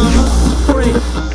Free.